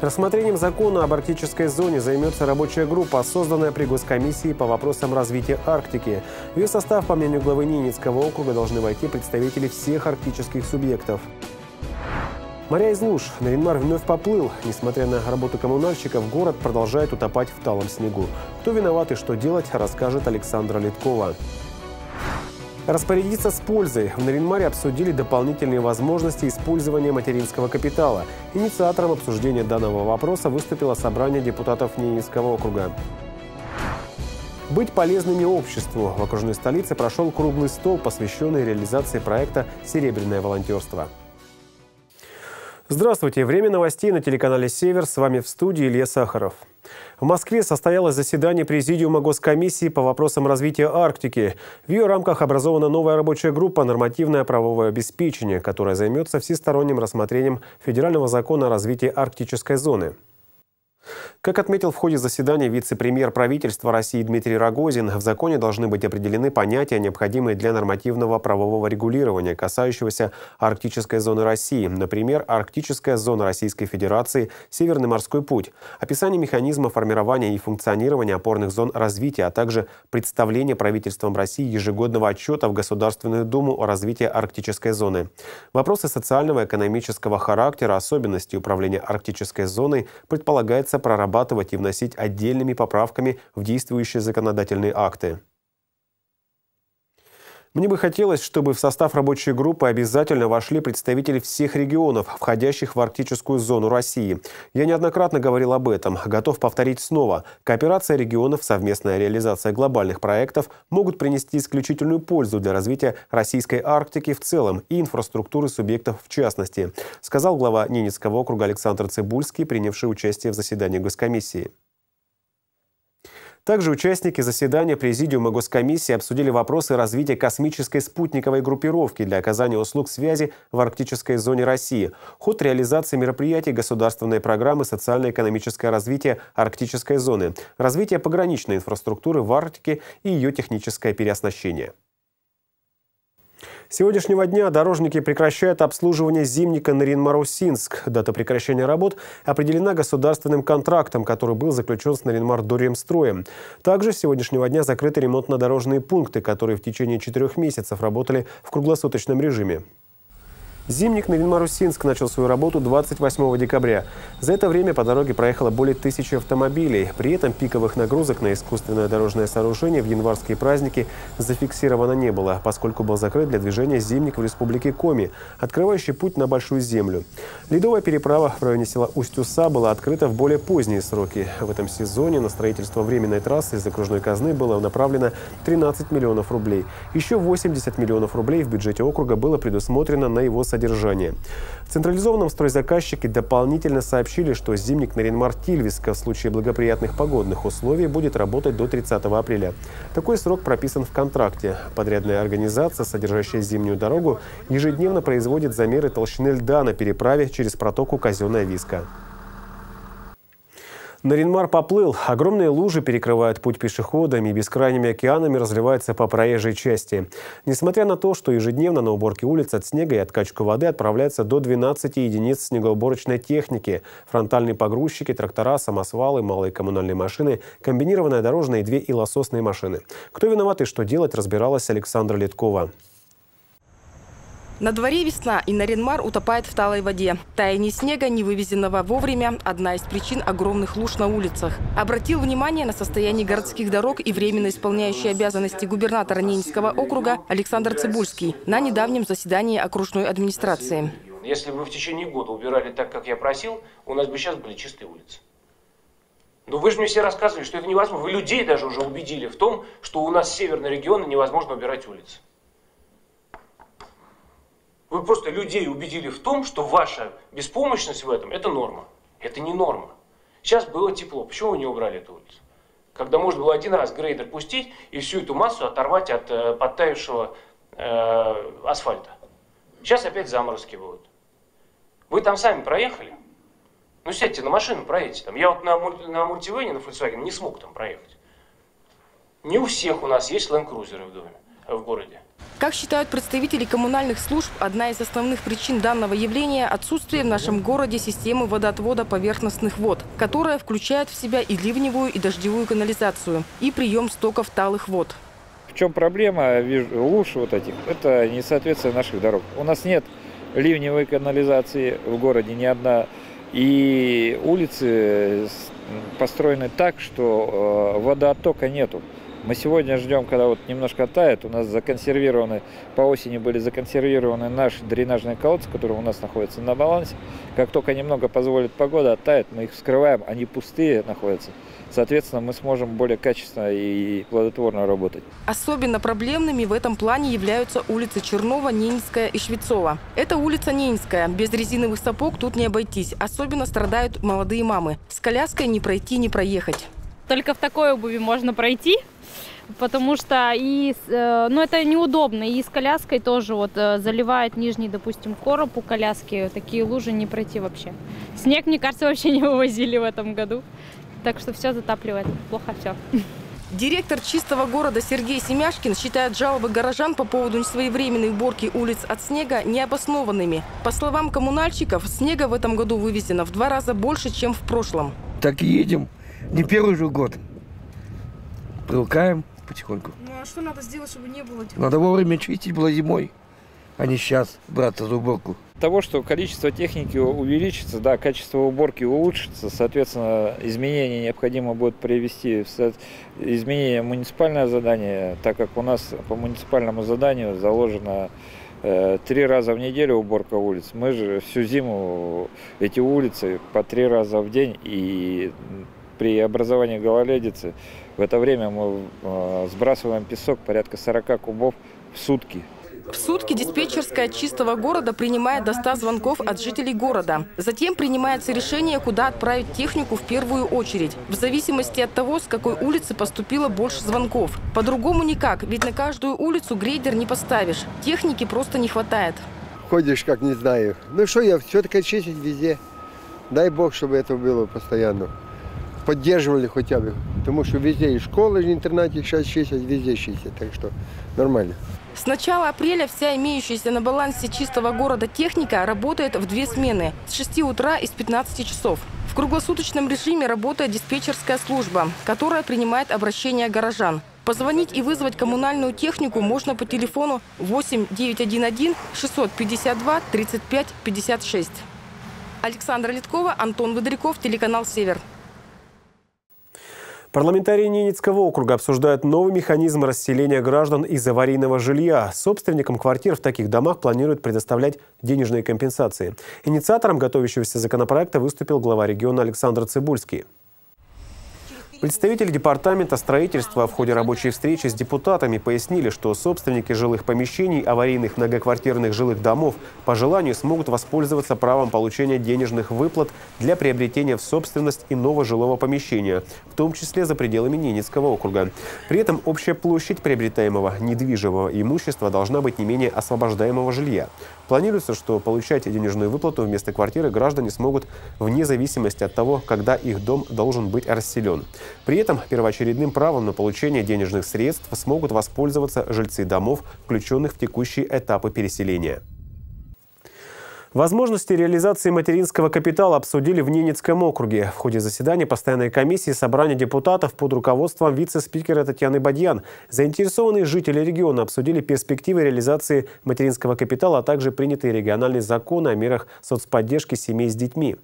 Рассмотрением закона об арктической зоне займется рабочая группа, созданная при Госкомиссии по вопросам развития Арктики. В ее состав, по мнению главы Ненецкого округа, должны войти представители всех арктических субъектов. Моря из луж. Наринмар вновь поплыл. Несмотря на работу коммунальщиков, город продолжает утопать в талом снегу. Кто виноват и что делать, расскажет Александра Литкова. Распорядиться с пользой. В Наринмаре обсудили дополнительные возможности использования материнского капитала. Инициатором обсуждения данного вопроса выступило собрание депутатов Ненецкого округа. Быть полезными обществу. В окружной столице прошел круглый стол, посвященный реализации проекта «Серебряное волонтерство». Здравствуйте. Время новостей на телеканале «Север». С вами в студии Илья Сахаров. В Москве состоялось заседание Президиума Госкомиссии по вопросам развития Арктики. В ее рамках образована новая рабочая группа «Нормативное правовое обеспечение», которая займется всесторонним рассмотрением федерального закона о развитии арктической зоны. Как отметил в ходе заседания вице-премьер правительства России Дмитрий Рогозин, в законе должны быть определены понятия, необходимые для нормативного правового регулирования, касающегося арктической зоны России, например, арктическая зона Российской Федерации, Северный морской путь, описание механизма формирования и функционирования опорных зон развития, а также представление правительством России ежегодного отчета в Государственную Думу о развитии арктической зоны. Вопросы социального и экономического характера, особенности управления арктической зоной предполагается проработать прорабатывать и вносить отдельными поправками в действующие законодательные акты. Мне бы хотелось, чтобы в состав рабочей группы обязательно вошли представители всех регионов, входящих в арктическую зону России. Я неоднократно говорил об этом, готов повторить снова. Кооперация регионов, совместная реализация глобальных проектов могут принести исключительную пользу для развития российской Арктики в целом и инфраструктуры субъектов в частности, сказал глава Ненецкого округа Александр Цибульский, принявший участие в заседании Госкомиссии. Также участники заседания Президиума Госкомиссии обсудили вопросы развития космической спутниковой группировки для оказания услуг связи в арктической зоне России, ход реализации мероприятий государственной программы «Социально-экономическое развитие арктической зоны», развитие пограничной инфраструктуры в Арктике и ее техническое переоснащение. С сегодняшнего дня дорожники прекращают обслуживание зимника Наринмар-Усинск. Дата прекращения работ определена государственным контрактом, который был заключен с Наринмар Доремстроем. Также с сегодняшнего дня закрыты ремонтно-дорожные пункты, которые в течение четырех месяцев работали в круглосуточном режиме. Зимник Новинмарусинск начал свою работу 28 декабря. За это время по дороге проехало более тысячи автомобилей. При этом пиковых нагрузок на искусственное дорожное сооружение в январские праздники зафиксировано не было, поскольку был закрыт для движения зимник в республике Коми, открывающий путь на Большую Землю. Ледовая переправа в районе села Усть-Уса была открыта в более поздние сроки. В этом сезоне на строительство временной трассы из окружной казны было направлено 13 миллионов рублей. Еще 80 миллионов рублей в бюджете округа было предусмотрено на его содержание содержания. В централизованном стройзаказчике дополнительно сообщили, что зимник Наринмар Тильвиска в случае благоприятных погодных условий будет работать до 30 апреля. Такой срок прописан в контракте. Подрядная организация, содержащая зимнюю дорогу, ежедневно производит замеры толщины льда на переправе через протоку Казенная Виска. Наринмар поплыл. Огромные лужи перекрывают путь пешеходам и бескрайними океанами разливаются по проезжей части. Несмотря на то, что ежедневно на уборке улиц от снега и откачку воды отправляется до 12 единиц снегоуборочной техники, фронтальные погрузчики, трактора, самосвалы, малые коммунальные машины, комбинированная дорожная и две илососные машины. Кто виноват и что делать, разбиралась Александра Литкова. На дворе весна, и Наринмар утопает в талой воде. Таяние снега, не вывезенного вовремя, одна из причин огромных луж на улицах. Обратил внимание на состояние городских дорог и временно исполняющий обязанности губернатора Ненецкого округа Александр Цибульский на недавнем заседании окружной администрации. Если бы в течение года убирали так, как я просил, у нас бы сейчас были чистые улицы. Но вы же мне все рассказывали, что это невозможно. Вы людей даже уже убедили в том, что у нас северные регионы невозможно убирать улицы. Вы просто людей убедили в том, что ваша беспомощность в этом – это норма. Это не норма. Сейчас было тепло. Почему вы не убрали эту улицу? Когда можно было один раз грейдер пустить и всю эту массу оторвать от э, подтаявшего э, асфальта. Сейчас опять заморозки будут. Вы там сами проехали? Ну сядьте на машину, проедьте там. Я вот на, на мультивене, на Volkswagen не смог там проехать. Не у всех у нас есть Land Cruiser в доме. в городе. Как считают представители коммунальных служб, одна из основных причин данного явления – отсутствие в нашем городе системы водоотвода поверхностных вод, которая включает в себя и ливневую, и дождевую канализацию, и прием стоков талых вод. В чем проблема луж вот этих? Это несоответствие наших дорог. У нас нет ливневой канализации в городе, ни одна. И улицы построены так, что э, водооттока нету. Мы сегодня ждем, когда вот немножко тает. У нас законсервированы, по осени были законсервированы наши дренажные колодцы, которые у нас находятся на балансе. Как только немного позволит погода, оттает, мы их вскрываем, они пустые находятся. Соответственно, мы сможем более качественно и плодотворно работать. Особенно проблемными в этом плане являются улицы Чернова, Ненецкая и Швецова. Это улица Ненецкая. Без резиновых сапог тут не обойтись. Особенно страдают молодые мамы. С коляской не пройти, не проехать. Только в такой обуви можно пройти, потому что и, э, ну, это неудобно. И с коляской тоже вот э, заливает нижний, допустим, короб у коляски. Такие лужи не пройти вообще. Снег, мне кажется, вообще не вывозили в этом году. Так что все затапливает. Плохо все. Директор чистого города Сергей Семяшкин считает жалобы горожан по поводу несвоевременной уборки улиц от снега необоснованными. По словам коммунальщиков, снега в этом году вывезено в два раза больше, чем в прошлом. Так и едем. Не первый же год. Привыкаем потихоньку. Ну а что надо сделать, чтобы не было? Надо вовремя чистить было зимой, а не сейчас браться за уборку. Того, что количество техники увеличится, да, качество уборки улучшится, соответственно, изменения необходимо будет привести в изменение муниципальное задание, так как у нас по муниципальному заданию заложено э, три раза в неделю уборка улиц. Мы же всю зиму эти улицы по три раза в день и при образовании гололедицы в это время мы э, сбрасываем песок порядка 40 кубов в сутки. В сутки диспетчерская чистого города принимает до 100 звонков от жителей города. Затем принимается решение, куда отправить технику в первую очередь. В зависимости от того, с какой улицы поступило больше звонков. По-другому никак, ведь на каждую улицу грейдер не поставишь. Техники просто не хватает. Ходишь, как не знаю. Ну что я, все-таки чистить везде. Дай бог, чтобы это было постоянно поддерживали хотя бы. Потому что везде и школы, и интернате сейчас чистят, везде чистят. Так что нормально. С начала апреля вся имеющаяся на балансе чистого города техника работает в две смены с 6 утра и с 15 часов. В круглосуточном режиме работает диспетчерская служба, которая принимает обращения горожан. Позвонить и вызвать коммунальную технику можно по телефону 8 911 652 35 56. Александра Литкова, Антон Водоряков, телеканал «Север». Парламентарии Ненецкого округа обсуждают новый механизм расселения граждан из аварийного жилья. Собственникам квартир в таких домах планируют предоставлять денежные компенсации. Инициатором готовящегося законопроекта выступил глава региона Александр Цибульский. Представители Департамента строительства в ходе рабочей встречи с депутатами пояснили, что собственники жилых помещений аварийных многоквартирных жилых домов по желанию смогут воспользоваться правом получения денежных выплат для приобретения в собственность иного жилого помещения, в том числе за пределами Ненецкого округа. При этом общая площадь приобретаемого недвижимого имущества должна быть не менее освобождаемого жилья. Планируется, что получать денежную выплату вместо квартиры граждане смогут вне зависимости от того, когда их дом должен быть расселен. При этом первоочередным правом на получение денежных средств смогут воспользоваться жильцы домов, включенных в текущие этапы переселения. Возможности реализации материнского капитала обсудили в Ненецком округе. В ходе заседания постоянной комиссии собрания депутатов под руководством вице-спикера Татьяны Бадьян заинтересованные жители региона обсудили перспективы реализации материнского капитала, а также принятые региональные законы о мерах соцподдержки семей с детьми.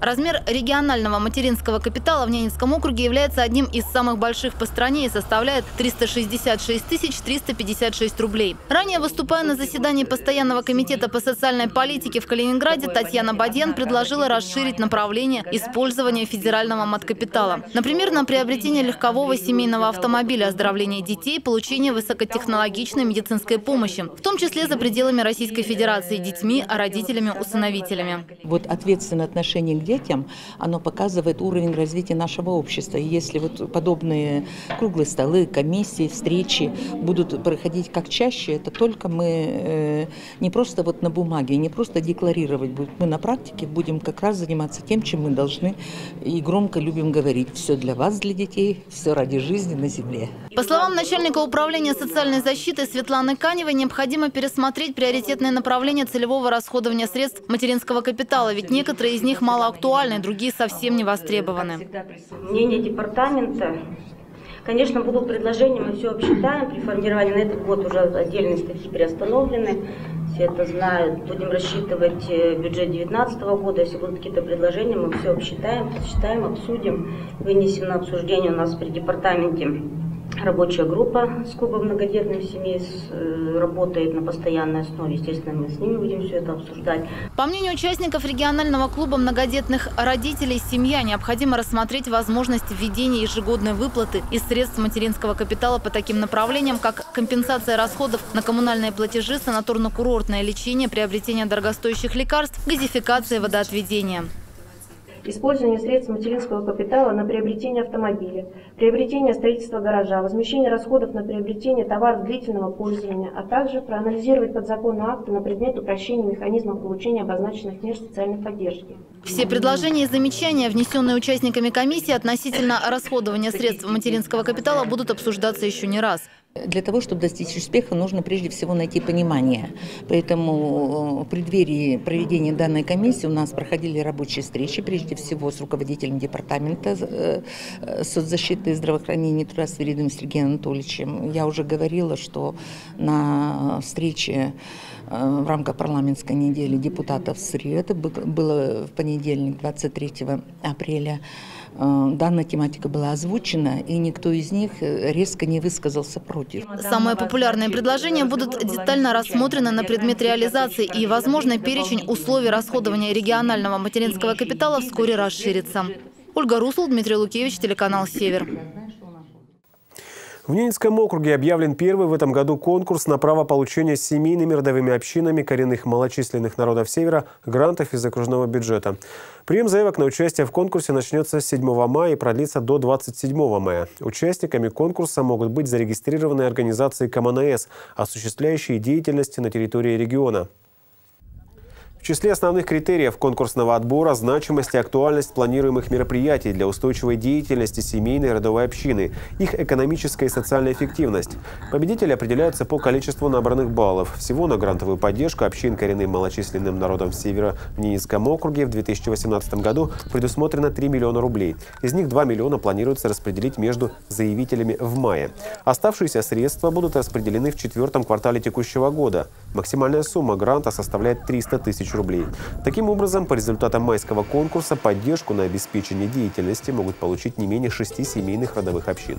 Размер регионального материнского капитала в Ненецком округе является одним из самых больших по стране и составляет 366 356 рублей. Ранее, выступая на заседании Постоянного комитета по социальной политике в Калининграде, Татьяна Бадьян предложила расширить направление использования федерального маткапитала. Например, на приобретение легкового семейного автомобиля, оздоровление детей, получение высокотехнологичной медицинской помощи, в том числе за пределами Российской Федерации детьми, а родителями-усыновителями. Вот ответственное отношение к детям, оно показывает уровень развития нашего общества. И если вот подобные круглые столы, комиссии, встречи будут проходить как чаще, это только мы э, не просто вот на бумаге, не просто декларировать будем, мы на практике будем как раз заниматься тем, чем мы должны и громко любим говорить. Все для вас, для детей, все ради жизни на земле. По словам начальника управления социальной защиты Светланы Каневой, необходимо пересмотреть приоритетное направление целевого расходования средств материнского капитала, ведь некоторые из них мало актуальны, другие совсем не востребованы. Мнение департамента Конечно, будут предложения, мы все обсчитаем. При формировании на этот год уже отдельные статьи приостановлены. Все это знают. Будем рассчитывать э, бюджет 2019 года. Если будут какие-то предложения, мы все обсчитаем, посчитаем, обсудим. Вынесем на обсуждение у нас при департаменте Рабочая группа с клубом многодетных семей работает на постоянной основе. Естественно, мы с ними будем все это обсуждать. По мнению участников регионального клуба многодетных родителей «Семья», необходимо рассмотреть возможность введения ежегодной выплаты из средств материнского капитала по таким направлениям, как компенсация расходов на коммунальные платежи, санаторно-курортное лечение, приобретение дорогостоящих лекарств, газификация, водоотведение использование средств материнского капитала на приобретение автомобиля, приобретение строительства гаража, возмещение расходов на приобретение товаров длительного пользования, а также проанализировать подзаконные акты на предмет упрощения механизмов получения обозначенных мер социальной поддержки. Все предложения и замечания, внесенные участниками комиссии относительно расходования средств материнского капитала, будут обсуждаться еще не раз. Для того, чтобы достичь успеха, нужно прежде всего найти понимание. Поэтому в преддверии проведения данной комиссии у нас проходили рабочие встречи, прежде всего с руководителем департамента э, соцзащиты и здравоохранения труда Свиридовым Сергеем Анатольевичем. Я уже говорила, что на встрече э, в рамках парламентской недели депутатов это было в понедельник, 23 апреля, Э, данная тематика была озвучена, и никто из них э, резко не высказался против. Самые популярные предложения будут детально рассмотрены на предмет реализации, и, возможно, перечень условий расходования регионального материнского капитала вскоре расширится. Ольга Русул, Дмитрий Лукевич, телеканал «Север». В Ненецком округе объявлен первый в этом году конкурс на право получения семейными родовыми общинами коренных малочисленных народов Севера грантов из окружного бюджета. Прием заявок на участие в конкурсе начнется с 7 мая и продлится до 27 мая. Участниками конкурса могут быть зарегистрированные организации КМНС, осуществляющие деятельность на территории региона. Числе основных критериев конкурсного отбора – значимость и актуальность планируемых мероприятий для устойчивой деятельности семейной и родовой общины, их экономическая и социальная эффективность. Победители определяются по количеству набранных баллов. Всего на грантовую поддержку общин коренным малочисленным народом Севера в Ненецком округе в 2018 году предусмотрено 3 миллиона рублей. Из них 2 миллиона планируется распределить между заявителями в мае. Оставшиеся средства будут распределены в четвертом квартале текущего года. Максимальная сумма гранта составляет 300 тысяч рублей. Таким образом, по результатам майского конкурса поддержку на обеспечение деятельности могут получить не менее шести семейных родовых общин.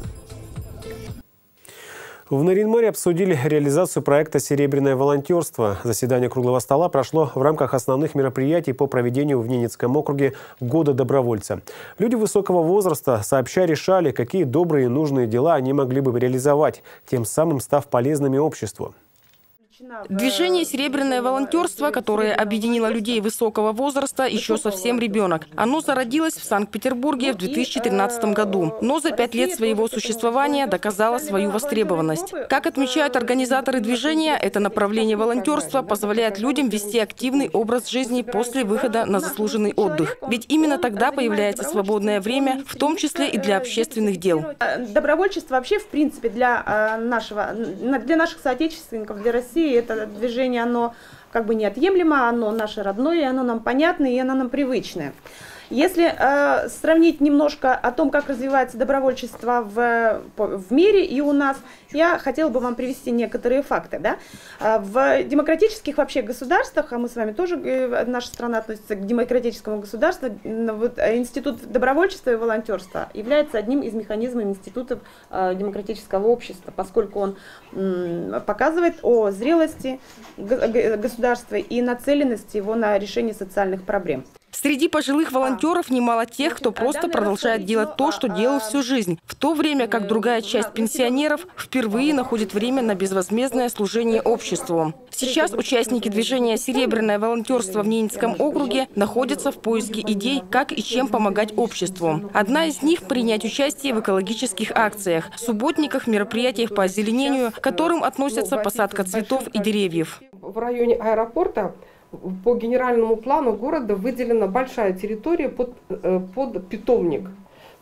В Наринмаре обсудили реализацию проекта «Серебряное волонтерство». Заседание круглого стола прошло в рамках основных мероприятий по проведению в Ненецком округе Года добровольца. Люди высокого возраста сообща решали, какие добрые и нужные дела они могли бы реализовать, тем самым став полезными обществу. Движение «Серебряное волонтерство», которое объединило людей высокого возраста, еще совсем ребенок. Оно зародилось в Санкт-Петербурге в 2013 году, но за пять лет своего существования доказало свою востребованность. Как отмечают организаторы движения, это направление волонтерства позволяет людям вести активный образ жизни после выхода на заслуженный отдых. Ведь именно тогда появляется свободное время, в том числе и для общественных дел. Добровольчество вообще, в принципе, для нашего, для наших соотечественников, для России России это движение, оно как бы неотъемлемо, оно наше родное, оно нам понятно, и оно нам привычное. Если э, сравнить немножко о том, как развивается добровольчество в, в мире и у нас, я хотела бы вам привести некоторые факты. Да? А, в демократических вообще государствах, а мы с вами тоже, э, наша страна относится к демократическому государству, вот, э, институт добровольчества и волонтерства является одним из механизмов института э, демократического общества, поскольку он показывает о зрелости государства и нацеленности его на решение социальных проблем. Среди пожилых волонтеров немало тех, кто просто продолжает делать то, что делал всю жизнь, в то время как другая часть пенсионеров впервые находит время на безвозмездное служение обществу. Сейчас участники движения «Серебряное волонтерство» в Ненецком округе находятся в поиске идей, как и чем помогать обществу. Одна из них – принять участие в экологических акциях, субботниках, мероприятиях по озеленению, к которым относятся посадка цветов и деревьев. В районе аэропорта по генеральному плану города выделена большая территория под, э, под питомник.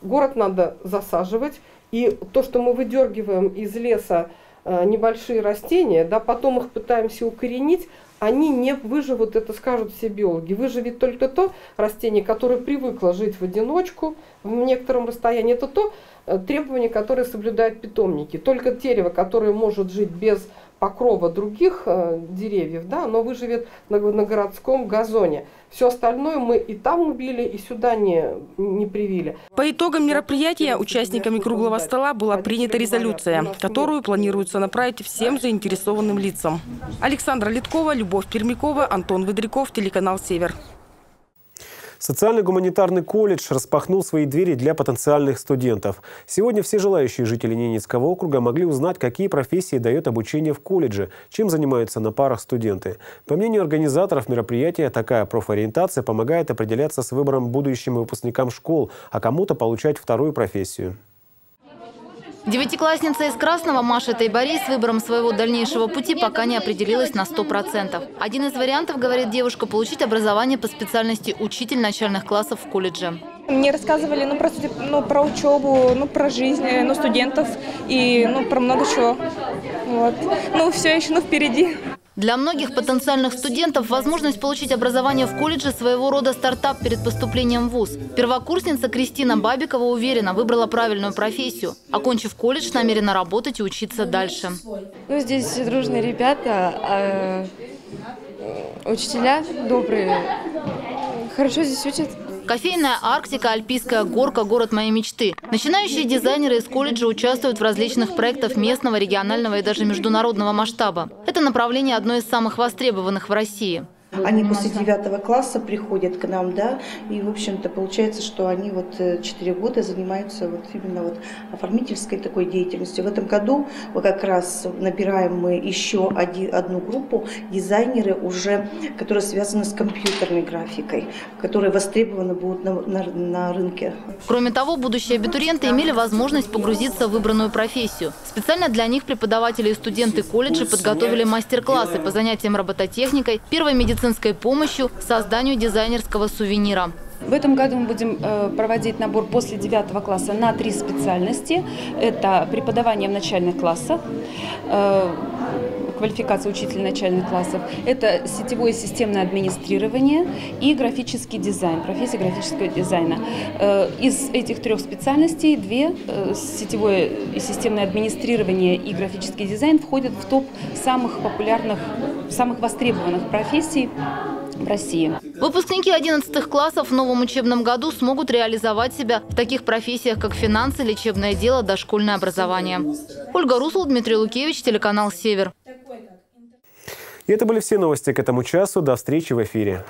Город надо засаживать, и то, что мы выдергиваем из леса э, небольшие растения, да, потом их пытаемся укоренить, они не выживут, это скажут все биологи. Выживет только то растение, которое привыкло жить в одиночку в некотором расстоянии. Это то э, требование, которое соблюдают питомники. Только дерево, которое может жить без покрова других э, деревьев, да, оно выживет на, на городском газоне. Все остальное мы и там убили, и сюда не, не привили. По итогам мероприятия участниками круглого стола была принята резолюция, которую планируется направить всем заинтересованным лицам. Александра Литкова, Любовь Пермякова, Антон Выдряков, телеканал «Север». Социально-гуманитарный колледж распахнул свои двери для потенциальных студентов. Сегодня все желающие жители Ненецкого округа могли узнать, какие профессии дает обучение в колледже, чем занимаются на парах студенты. По мнению организаторов мероприятия, такая профориентация помогает определяться с выбором будущим выпускникам школ, а кому-то получать вторую профессию. Девятиклассница из Красного Маша Тайбари с выбором своего дальнейшего пути пока не определилась на 100%. Один из вариантов, говорит девушка, получить образование по специальности учитель начальных классов в колледже. Мне рассказывали ну, про, ну, про учебу, ну, про жизнь ну, студентов и ну, про много чего. Вот. Ну, все еще ну, впереди. Для многих потенциальных студентов возможность получить образование в колледже своего рода стартап перед поступлением в ВУЗ. Первокурсница Кристина Бабикова уверена, выбрала правильную профессию. Окончив колледж, намерена работать и учиться дальше. Ну, здесь дружные ребята, а, учителя добрые, хорошо здесь учат. Кофейная Арктика, Альпийская горка, город моей мечты. Начинающие дизайнеры из колледжа участвуют в различных проектах местного, регионального и даже международного масштаба. Это направление одно из самых востребованных в России. Они после девятого класса приходят к нам, да, и, в общем-то, получается, что они вот э, четыре года занимаются вот именно вот оформительской такой деятельностью. В этом году мы как раз набираем мы еще один, одну группу дизайнеры уже, которые связаны с компьютерной графикой, которые востребованы будут на, на, на рынке. Кроме того, будущие абитуриенты имели возможность погрузиться в выбранную профессию. Специально для них преподаватели и студенты колледжа подготовили мастер-классы по занятиям робототехникой, первой медицинской медицинской помощью созданию дизайнерского сувенира. В этом году мы будем э, проводить набор после 9 класса на три специальности. Это преподавание в начальных классах, э, квалификация учителя начальных классов. Это сетевое системное администрирование и графический дизайн, профессия графического дизайна. Э, из этих трех специальностей две, сетевое и системное администрирование и графический дизайн, входят в топ самых популярных, самых востребованных профессий в России. Выпускники 11 классов в новом учебном году смогут реализовать себя в таких профессиях, как финансы, лечебное дело, дошкольное образование. Ольга Русул, Дмитрий Лукевич, телеканал «Север». И это были все новости к этому часу. До встречи в эфире.